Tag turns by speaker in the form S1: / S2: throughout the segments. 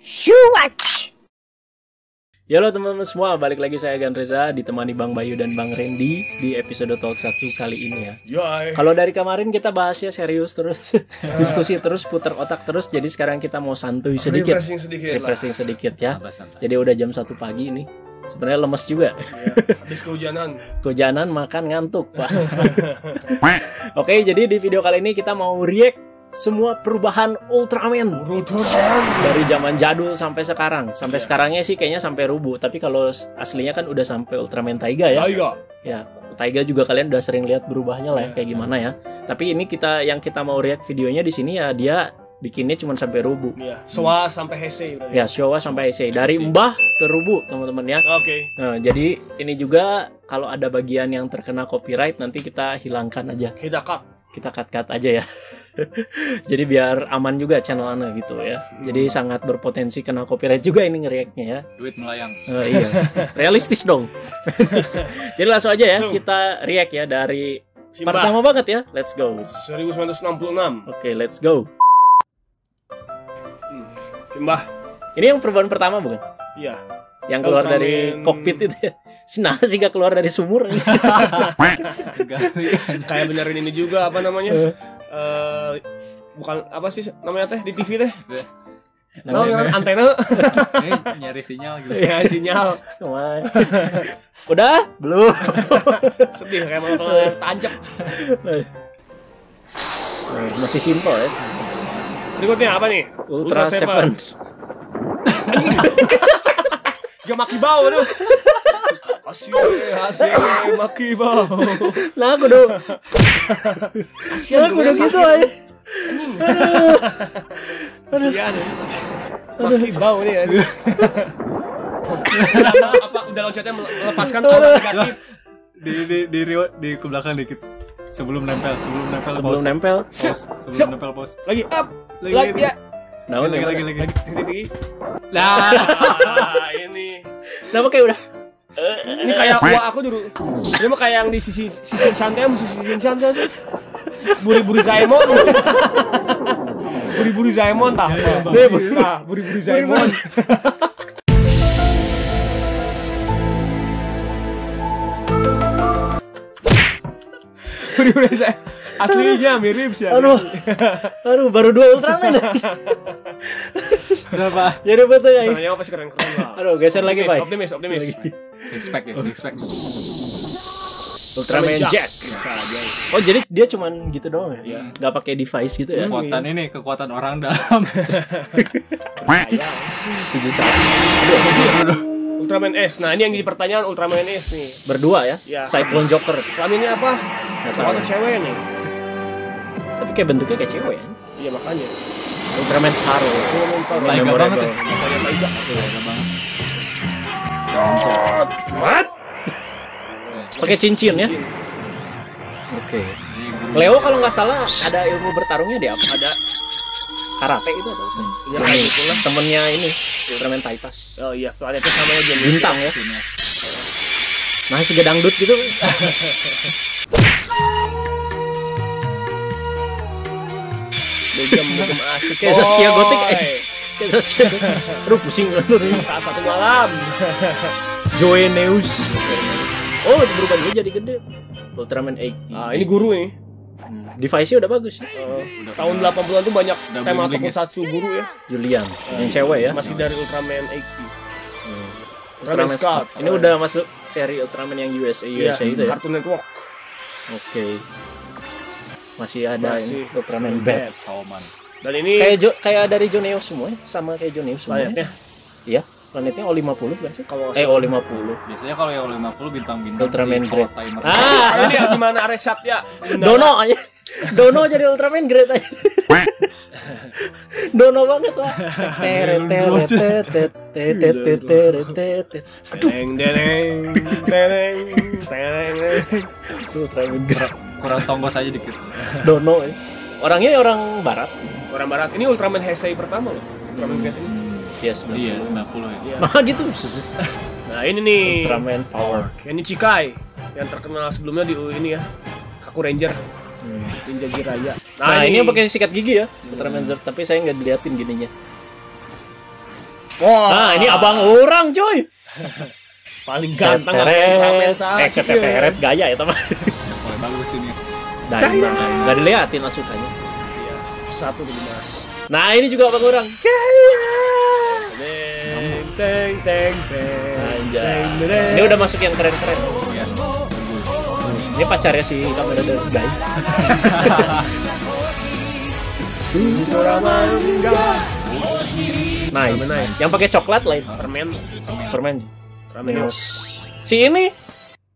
S1: Shuach.
S2: Ya halo teman-teman semua, balik lagi saya Gan Reza ditemani Bang Bayu dan Bang Randy di episode Talk Satsu kali ini ya.
S3: Yoi.
S2: Kalau dari kemarin kita bahasnya serius terus, diskusi terus, putar otak terus. Jadi sekarang kita mau santuy sedikit,
S3: Refreshing sedikit lah.
S2: refreshing sedikit ya.
S4: Santai-santai.
S2: Jadi udah jam satu pagi ini. Sebenarnya lemes juga.
S3: Ya, habis kehujanan.
S2: Kehujanan makan ngantuk pak. Oke, jadi di video kali ini kita mau react semua perubahan Ultraman
S3: Ultraman.
S2: dari zaman jadul sampai sekarang. Sampai sekarangnya sih kayaknya sampai rubuh. Tapi kalau aslinya kan udah sampai Ultraman Taiga ya.
S3: Taiga.
S2: Ya, Taiga juga kalian udah sering lihat berubahnya lah ya, kayak gimana ya. Tapi ini kita yang kita mau react videonya di sini ya dia bikinnya cuma sampai rubuh.
S3: Ya, Soa sampai Heisei berarti.
S2: Ya, Showa sampai Heisei dari Mbah ke rubuh, teman-teman ya.
S3: Oke.
S2: Nah, jadi ini juga kalau ada bagian yang terkena copyright nanti kita hilangkan aja.
S3: Kita cut.
S2: Kita cut-cut aja ya. jadi biar aman juga channelnya gitu ya. Jadi sangat berpotensi kena copyright juga ini ngeriaknya ya.
S4: Duit melayang.
S2: Oh, iya. Realistis dong. jadi langsung aja ya
S3: Langsung.
S2: kita react ya dari
S3: Simba.
S2: pertama banget ya. Let's go.
S3: 1966.
S2: Oke, let's go.
S3: Simba.
S2: Ini yang perubahan pertama bukan?
S3: Iya.
S2: Yang keluar
S3: Ultraman.
S2: dari kokpit itu ya. Nah sih gak keluar dari sumur.
S3: Kayak benerin ini juga apa namanya? Eh bukan apa sih namanya teh di TV teh? Nah,
S2: Namanya-
S3: antena
S4: nyari sinyal gitu.
S3: ya sinyal.
S2: Ke mana? Udah? Belum.
S3: Sedih kayak motor tancap.
S2: Masih simpel ya.
S3: Berikutnya apa nih?
S2: Ultra, Seven.
S3: Gak maki bau aduh. Maki bau.
S2: Nah aku udah. Kasian aku udah gitu aja.
S3: Kasihan. Maki bau nih ya. apa, apa udah loncatnya melepaskan aura negatif.
S4: Di di di di, di ke belakang dikit. Sebelum nempel, sebelum nempel
S2: Sebelum nempel.
S3: Siap.
S4: sebelum nempel pause.
S3: Lagi up,
S4: Lagi,
S3: lagi
S4: lagi.
S3: ya.
S2: Nah,
S4: Lagi lagi lagi.
S3: Lagi tinggi tinggi.
S4: Lah.
S3: Ah, ini.
S2: Nah, kayak udah.
S3: Ini kayak gua aku dulu. Ini mah kayak yang di sisi sisi santai musuh sisi santai sih. Buri-buri Zaemon. Buri-buri Zaemon tah. Nah, buri-buri Zaemon. Buri-buri Zaemon. Aslinya mirip sih.
S2: Aduh. Aduh, baru dua Ultraman.
S4: Berapa?
S2: Jadi betul ya.
S3: Sananya apa sih keren-keren lah.
S2: Aduh, geser lagi, Pak.
S3: Optimis, optimis.
S4: Six pack ya, six pack.
S2: Ultraman Jack.
S3: Aja.
S2: Oh, jadi dia cuman gitu doang ya?
S3: Iya.
S2: Gak pakai device gitu ya?
S4: Kekuatan ini kekuatan orang dalam.
S2: Tujuh satu. Aduh, aduh.
S3: Ultraman S. Nah, ini yang jadi pertanyaan Ultraman S nih.
S2: Berdua ya?
S3: Iya.
S2: Cyclone Joker.
S3: Kelaminnya apa? Cowok atau cewek nih?
S2: Tapi kayak bentuknya kayak cewek ya?
S3: Iya makanya.
S2: Ultraman Taro.
S3: Ultraman Power.
S4: Taiga banget ya.
S3: Taiga.
S4: Taiga
S3: What?
S2: Pakai cincin ya? Oke.
S4: Ini guru.
S2: Leo kalau nggak salah ada ilmu bertarungnya di apa?
S3: Ada.
S2: Karate itu atau apa?
S3: Iya kayak gitu lah.
S2: Temennya ini Ultraman Taipas.
S3: Oh iya, planetnya sama aja.
S2: Bintang ya.
S4: Tunas.
S2: Nah, si gedangdut gitu.
S3: Degem, degem asik.
S2: Kayak Saskia
S3: boy.
S2: Gotik. Kayak. Aduh, pusing banget.
S3: Tak satu malam.
S2: Joeneus. Oh, itu berubah dulu jadi gede. Ultraman 80.
S3: Ah, ini guru nih.
S2: Hmm. Device-nya udah bagus ya.
S3: Eh, tahun 80-an tuh banyak
S4: Udah
S3: tema
S4: bling-bling ya?
S3: tokusatsu guru ya.
S2: Julian, yang cewek ya.
S3: Masih dari Ultraman 80.
S2: Hmm.
S3: Ultraman Scout.
S2: Ini udah masuk seri Ultraman yang USA
S3: Iya,
S2: USA itu ya.
S3: Cartoon Network.
S2: Oke. Masih ada
S3: Masih.
S2: ini, Ultraman Bad.
S4: Kauman.
S3: Dan ini
S2: Kayak Jo- kayak dari Joneus semua ya? sama kayak Joneus semua. ya?
S3: planetnya
S2: Iya, planetnya O50 kan sih?
S3: kalau
S2: Eh,
S3: salah.
S2: O50.
S4: Biasanya kalau yang 50 bintang-bintang
S2: Ultraman
S4: si
S2: Great.
S4: Timer.
S2: Ah,
S3: ini gimana Aresat ya?
S2: Dono aja. Dono jadi Ultraman Great aja. Dono banget
S3: tereng, tereng.
S2: Ultraman Great.
S4: Kurang tonggos aja dikit.
S2: Dono ya. Orangnya orang barat.
S3: Orang barat ini Ultraman Heisei pertama loh. Ultraman Great ini.
S2: Iya, sebenarnya.
S4: Iya, 90 ya.
S2: Nah, gitu.
S3: Nah ini nih.
S2: Ultraman Power.
S3: Ini Chikai yang terkenal sebelumnya di ini ya. Kaku Ranger. Ninja Jiraya.
S2: Nah, ini yang pakai sikat gigi ya, Ultraman Zerd, tapi saya nggak diliatin gininya.
S3: Wah,
S2: Nah, ini abang orang, coy.
S3: paling ganteng. Ultraman
S2: Eh,
S3: saat
S2: keteret gaya ya, teman.
S4: Paling bagus ini.
S2: Daina. Enggak diliatin asukanya.
S3: Iya, satu tuh mas.
S2: Nah, ini juga abang orang.
S3: Teng teng teng teng.
S2: Anjay. Ini udah masuk yang keren-keren.
S4: Iya.
S2: Ini pacarnya si kamera dari guy. Nice.
S3: nice.
S2: Yang pakai coklat lain.
S3: Permen.
S2: Permen.
S3: Permen.
S2: Si ini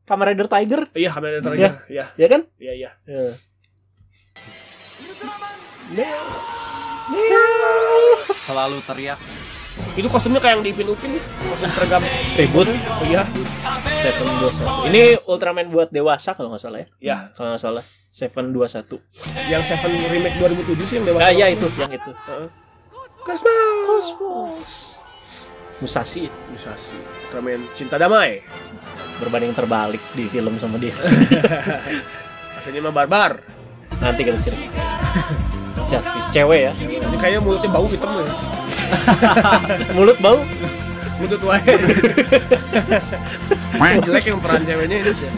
S2: Kamen Rider Tiger,
S3: Iya, kamera terakhir. Iya,
S2: ya kan?
S3: iya, iya.
S2: Ya.
S4: Selalu teriak.
S3: Itu kostumnya kayak yang di Upin Upin ya, kostum seragam.
S2: Ribut.
S3: Oh iya,
S2: Seven dua satu. Ini Ultraman buat dewasa kalau nggak salah ya.
S3: iya.
S2: Kalau nggak salah. Seven dua satu.
S3: Yang Seven remake 2007 sih yang dewasa.
S2: Ah ya itu, yang itu.
S3: Heeh. Cosmos.
S2: Cosmos. Musashi
S3: Musashi. Ultraman cinta damai.
S2: berbanding terbalik di film sama dia.
S3: Aslinya mah barbar.
S2: Nanti kita cerita. Justice cewek ya.
S3: Ini kayaknya mulutnya bau hitam ya.
S2: Mulut bau.
S3: Mulut wae. Jelek yang peran ceweknya ini sih.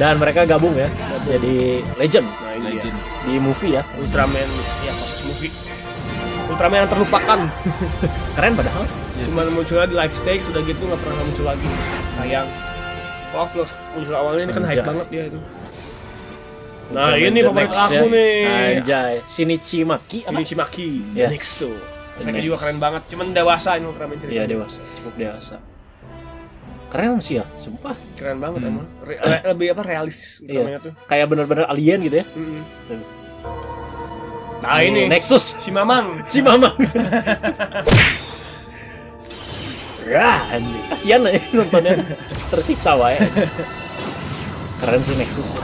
S2: Dan mereka gabung ya jadi legend
S3: Nah, ini
S4: Legend.
S3: dia.
S2: di movie ya.
S3: Ultraman ya khusus movie. Ultraman yang terlupakan.
S2: Keren padahal.
S3: Cuma munculnya di live stage sudah gitu nggak pernah muncul lagi. Sayang. Waktu muncul awalnya ini kan hype banget dia itu. Nah,
S2: Ultraman
S3: ini
S2: The
S3: favorit aku
S2: ya.
S3: nih.
S2: Anjay, Shinichi Maki apa?
S3: Ini Shimaki.
S2: Ya.
S3: Next tuh. Efeknya
S2: Next.
S3: juga keren banget. Cuman dewasa ini Ultraman cerita.
S2: Iya dewasa, cukup dewasa. Keren sih ya, sumpah.
S3: Keren banget emang. Re- le- lebih apa realistis Ultraman tuh.
S2: Kayak bener-bener alien gitu ya.
S3: Mm-mm.
S2: Tuh.
S3: Nah, ini
S2: Nexus,
S3: si Mamang.
S2: si Mama. ya, anjing. kasihan aja nontonnya tersiksa wae. Keren sih Nexus. ya.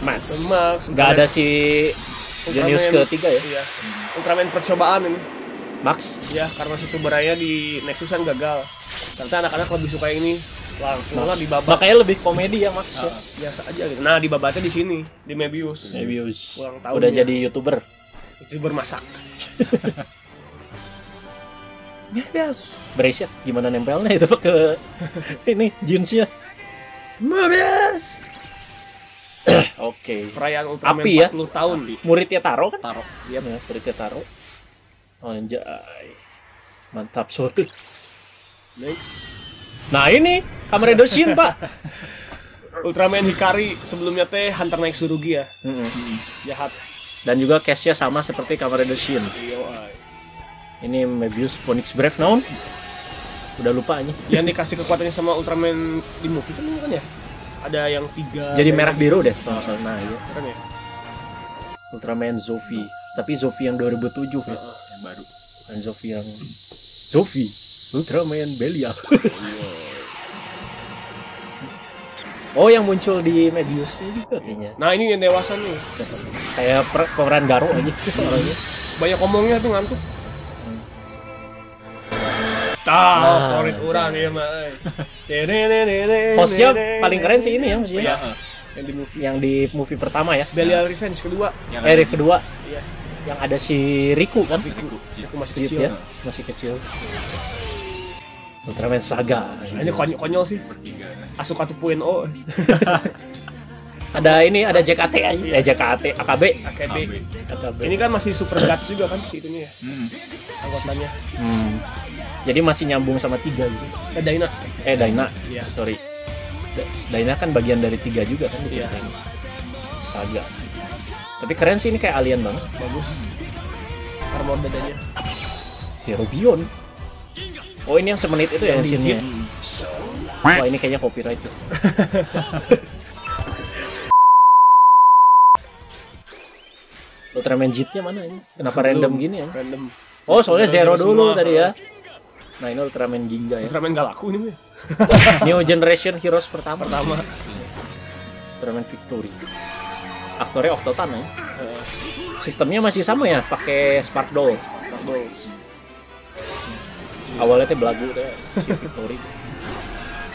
S2: Max.
S3: Max,
S2: Gak ada si Genius
S3: Ultraman-
S2: ketiga ya.
S3: Iya. Ultraman percobaan ini.
S2: Max.
S3: Ya, karena si sumbernya di Nexus kan gagal. Ternyata anak-anak lebih suka yang ini. Langsung lah dibabas.
S2: Makanya lebih komedi ya Max. ya.
S3: biasa aja gitu. Nah, dibabatnya di sini, di Mebius.
S2: Mebius.
S3: Ulang tahun.
S2: Udah jadi youtuber.
S3: itu bermasak. Mebius.
S2: Brace gimana nempelnya itu ke ini jeansnya.
S3: Mebius.
S2: Oke.
S3: Perayaan Ultraman
S2: Api ya.
S3: 40 tahun.
S2: Muridnya Taro kan?
S4: Taruh.
S2: Iya, ya, muridnya Taro. Anjay. Mantap, sorry.
S3: Next.
S2: Nah, ini Kamen Rider Shin, Pak.
S3: Ultraman Hikari sebelumnya teh Hunter Naik Surugi ya. Jahat.
S2: Dan juga case-nya sama seperti Kamen Rider Shin.
S3: Iya, ay.
S2: Ini Mebius Phoenix Brave naon? Udah lupa aja.
S3: Yang dikasih kekuatannya sama Ultraman di movie kan kan ya? Ada yang tiga.
S2: Jadi merah
S3: yang-
S2: biru deh kalau salah. Nah, iya.
S3: Keren ya?
S2: Ultraman Zofi. Tapi Zofi yang 2007 ya.
S4: Yang baru.
S2: Dan Zofi yang Zofi Ultraman Belial. oh, yang muncul di Mebius ini juga kayaknya.
S3: Nah ini yang dewasa nih.
S2: Kayak per- pemeran Garo aja orangnya.
S3: Banyak ngomongnya tuh ngantuk.
S2: Nah,
S3: favorit orang ya mah.
S2: Hostnya paling keren sih ini ya maksudnya.
S3: Iya. Yang di movie.
S2: Yang di movie pertama ya.
S3: Belial Revenge kedua.
S4: Yang
S2: Eh, di kedua
S3: Iya.
S2: yang ada si Riku kan?
S4: Riku.
S3: Masih kecil.
S2: ya, masih kecil. Ultraman Saga.
S3: Nah, ini konyol, konyol sih. Asuka Tupuin O.
S2: Ada ini ada JKT aja. Eh JKT, AKB.
S3: AKB.
S2: AKB.
S3: Ini kan masih super guts juga kan si itunya ya.
S4: Hmm.
S3: Anggotanya.
S2: Hmm. Jadi masih nyambung sama tiga gitu.
S3: Eh Daina.
S2: Eh Daina,
S3: Iya.
S2: sorry. Da- Daina kan bagian dari tiga juga kan
S3: Iya.
S2: diceritain. Saga. Tapi keren sih ini kayak alien banget.
S3: Bagus. Armor dadanya.
S2: Si Rubion. Oh ini yang semenit itu ya yang scene-nya. ya? Wah ini kayaknya copyright tuh. Ultraman Jitnya mana ini? Kenapa random gini ya?
S3: Random.
S2: Oh soalnya
S3: Zero
S2: Zero dulu
S3: semua.
S2: tadi ya. Nah ini Ultraman Ginga ya.
S3: Ultraman gak laku ini.
S2: New Generation Heroes pertama.
S3: Pertama.
S2: Ultraman Victory. Aktornya Octotan ya. Sistemnya masih sama ya, pakai Spark Dolls.
S3: Star Dolls.
S2: Awalnya teh belagu teh si Victory.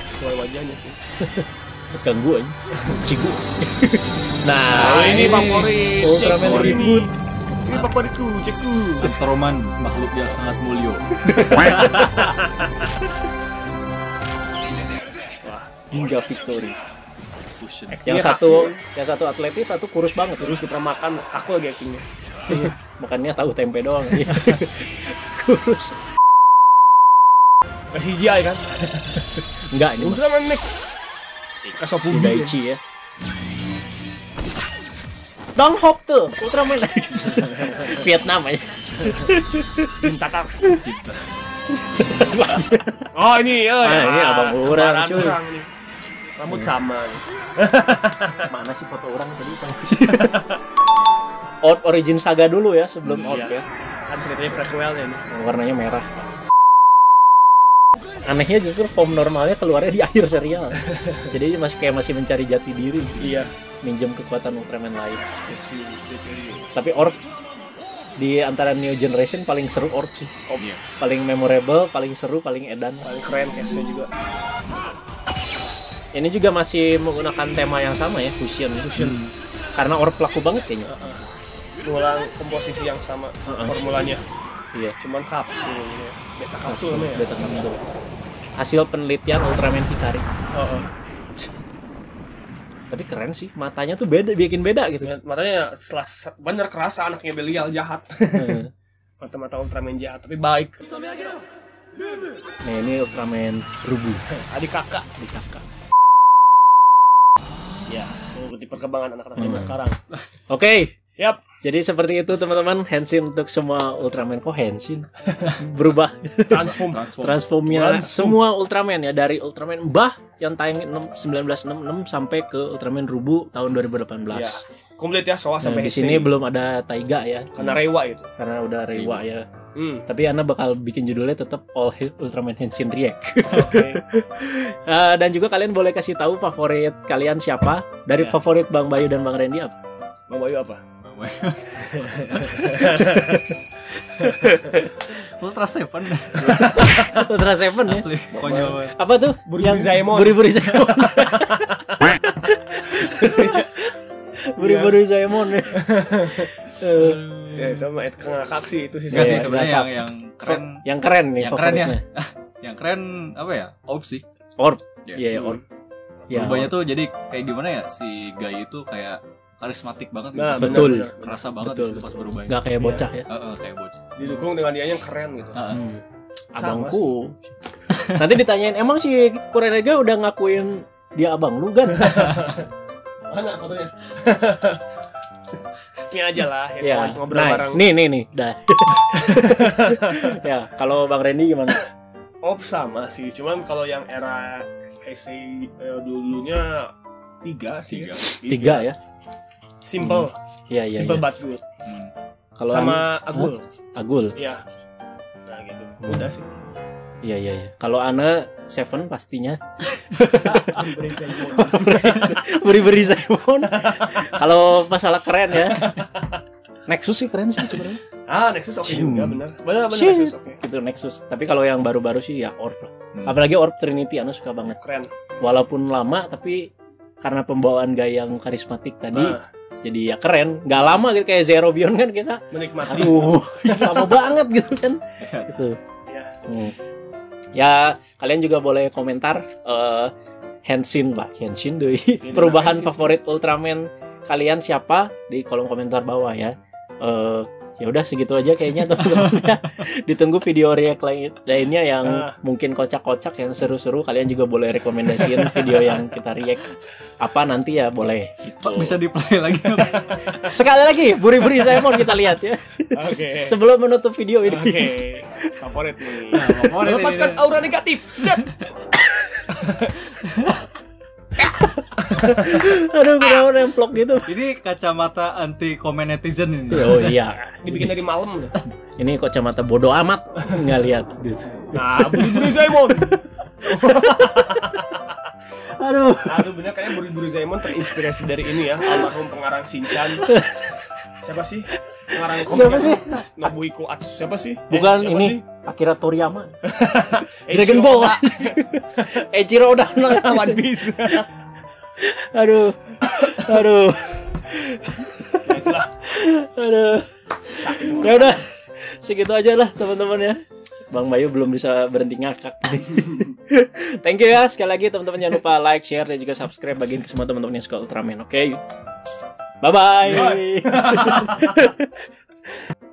S3: Sesuai wajahnya sih.
S2: Ganggu aja. Cigu.
S3: Nah,
S2: nah,
S3: ini favorit.
S2: Ultraman
S3: ini.
S2: Reboot.
S3: Favoritku, cekku.
S4: Antroman makhluk yang sangat mulia.
S2: Hingga victory. Yang
S3: Ini
S2: satu yang satu atletis, satu kurus banget.
S3: Terus kita makan, aku lagi actingnya.
S2: Iya, Makannya tahu tempe doang. Iya. kurus.
S3: Kasih CGI kan?
S2: Enggak ini.
S3: Ultraman Max.
S2: si
S3: Kasopubi.
S2: Daichi ya. Dong Hop tuh, Ultraman Vietnam aja.
S3: Cinta Oh ini, ya.
S2: Ah, ini abang orang, cuy.
S3: orang nih. Rambut sama nih.
S2: Mana sih foto orang tadi sama Orb Origin Saga dulu ya sebelum Orb
S3: Iya.
S2: ya.
S3: Kan ceritanya prequelnya nih.
S2: Warnanya merah. Anehnya justru form normalnya keluarnya di akhir serial. Jadi masih kayak masih mencari jati diri,
S3: Iya.
S2: minjem kekuatan Ultraman lain.
S3: Spesifik.
S2: Tapi Orb di antara New Generation paling seru Orb sih.
S4: Iya.
S2: Paling memorable, paling seru, paling edan.
S3: Paling keren case-nya juga.
S2: Ini juga masih menggunakan tema yang sama ya, fusion. Fusion. Karena Orb laku banget kayaknya.
S3: Ngulang komposisi yang sama
S2: Heeh.
S3: formulanya.
S2: Iya.
S3: Cuman kapsul ya. Beta kapsul ya?
S2: Beta kapsul. Hasil penelitian Ultraman Hikari.
S3: Heeh.
S2: Tapi keren sih, matanya tuh beda, bikin beda gitu.
S3: Matanya setelah bener kerasa anaknya Belial jahat. Mata-mata Ultraman jahat tapi baik.
S2: nah ini Ultraman Rubu
S3: Adik kakak.
S2: di kakak.
S3: Ya, mengikuti perkembangan anak-anak desa sekarang.
S2: Oke,
S3: Yap.
S2: Jadi seperti itu teman-teman. Henshin untuk semua Ultraman kok Henshin berubah
S3: Transform.
S4: Transform.
S2: transformnya
S3: Langsung.
S2: semua Ultraman ya dari Ultraman Mbah yang tayang 6 1966 sampai ke Ultraman Rubu tahun 2018.
S3: Ya. Komplit ya Soa
S2: Nah,
S3: sampai
S2: di sini belum ada Taiga ya,
S3: karena Rewa itu.
S2: karena udah Reiwa ya.
S3: Hmm.
S2: Tapi Anda bakal bikin judulnya tetap All Hit Ultraman Henshin React.
S3: Oke.
S2: Eh, dan juga kalian boleh kasih tahu favorit kalian siapa dari
S3: Ya.
S2: favorit Bang Bayu dan Bang Randy apa?
S3: Bang Bayu apa?
S4: Ultra Seven
S2: Ultra Seven ya.
S4: asli konyol banget.
S2: Apa tuh?
S3: Buri-buri Zaemon.
S2: Buri-buri Zaemon. Buri-buri Zaemon ya. Eh,
S3: Ya itu mah itu ngakak sih itu sih
S4: Enggak sih
S2: Iya,
S4: sebenarnya
S2: iya.
S4: yang yang keren
S2: yang keren nih
S4: yang keren ya.
S2: favoritnya.
S4: yang keren apa ya? Opsi.
S2: Orb.
S4: Ya.
S2: Iya, ya, Orb. Ya,
S4: Berubahnya tuh jadi kayak gimana ya si Guy itu kayak karismatik banget gitu.
S3: Nah,
S4: Pas
S2: betul.
S4: kerasa banget
S2: Betul,
S4: sih pas berubahnya.
S2: Nggak kayak bocah ya.
S4: Heeh, kayak bocah.
S3: Didukung dengan dia yang keren gitu.
S4: Heeh.
S2: Hmm. Abangku. Nanti ditanyain, emang si Kurenega udah ngakuin dia abang lu kan?
S3: Mana fotonya? Ini aja lah ya,
S2: ya,
S3: ngobrol
S2: nice.
S3: bareng.
S2: Nih, nih, nih, dah. ya, kalau Bang Randy gimana?
S3: Op sama sih, cuman kalau yang era Heisei eh, dulunya tiga sih.
S4: Tiga.
S2: Tiga ya?
S3: Simple,
S2: Iya, iya.
S3: simple
S2: iya.
S3: but good.
S4: Hmm.
S2: Kalau
S3: Sama Agul.
S2: An- Agul.
S3: Iya. Nah gitu. Udah sih.
S2: Iya, iya, iya. Kalau Ana Seven pastinya beri-beri Simon. Kalau masalah keren ya. Nexus sih keren sih sebenarnya.
S3: ah, Nexus oke
S2: Shing.
S3: juga. Bener bener
S2: Shit.
S3: Nexus oke.
S2: Gitu Nexus. Tapi kalau yang baru-baru sih ya Orb.
S4: Hmm.
S2: Apalagi Orb Trinity Ana suka banget.
S3: Keren.
S2: Walaupun lama tapi karena pembawaan gaya yang karismatik tadi
S3: Nah,
S2: jadi ya keren. Nggak lama gitu kayak Zero Beyond kan kita.
S3: menikmati.
S2: Aduh, lama banget gitu kan. Gitu.
S3: Ya.
S2: Hmm. Ya, kalian juga boleh komentar eh Henshin, Pak. Henshin deh. Perubahan
S3: Henshin.
S2: favorit Ultraman kalian siapa di kolom komentar bawah ya. Eh ya udah segitu aja kayaknya teman-teman ya. Ditunggu video react lain lainnya yang
S3: Ah.
S2: mungkin kocak-kocak yang seru-seru. Kalian juga boleh rekomendasiin video yang kita react apa nanti ya boleh.
S4: Pak bisa di play lagi?
S2: Sekali lagi, buri-buri saya mau kita lihat ya.
S3: Oke.
S2: Sebelum menutup video ini.
S3: Oke. Favorit nih.
S4: Nah, favorit ini
S3: Melepaskan
S4: nih.
S3: aura negatif. Set.
S2: Aduh, kenapa nemplok gitu?
S4: Ini kacamata anti komen netizen ini.
S2: Oh iya,
S3: Dibikin dari malam
S2: ini kacamata bodoh amat nggak lihat gitu.
S3: Nah, buri-buri Zaemon.
S2: Aduh,
S3: Aduh bener kayaknya buri-buri Zaemon terinspirasi dari ini ya almarhum pengarang Shinchan. Siapa sih? Pengarang komik
S2: Siapa sih?
S3: Nobuhiko Atsu. Siapa sih? Eh,
S2: bukan
S3: siapa
S2: ini
S3: sih?
S2: Akira Toriyama, Dragon Ball. Eiichiro Oda.
S3: One Piece.
S2: Aduh, aduh, aduh. ya udah. Segitu aja lah teman-teman ya. Bang Bayu belum bisa berhenti ngakak. Thank you ya Sekali lagi teman-teman jangan lupa like, share, dan juga subscribe Bagiin ke semua teman-teman yang suka Ultraman Oke? Bye-bye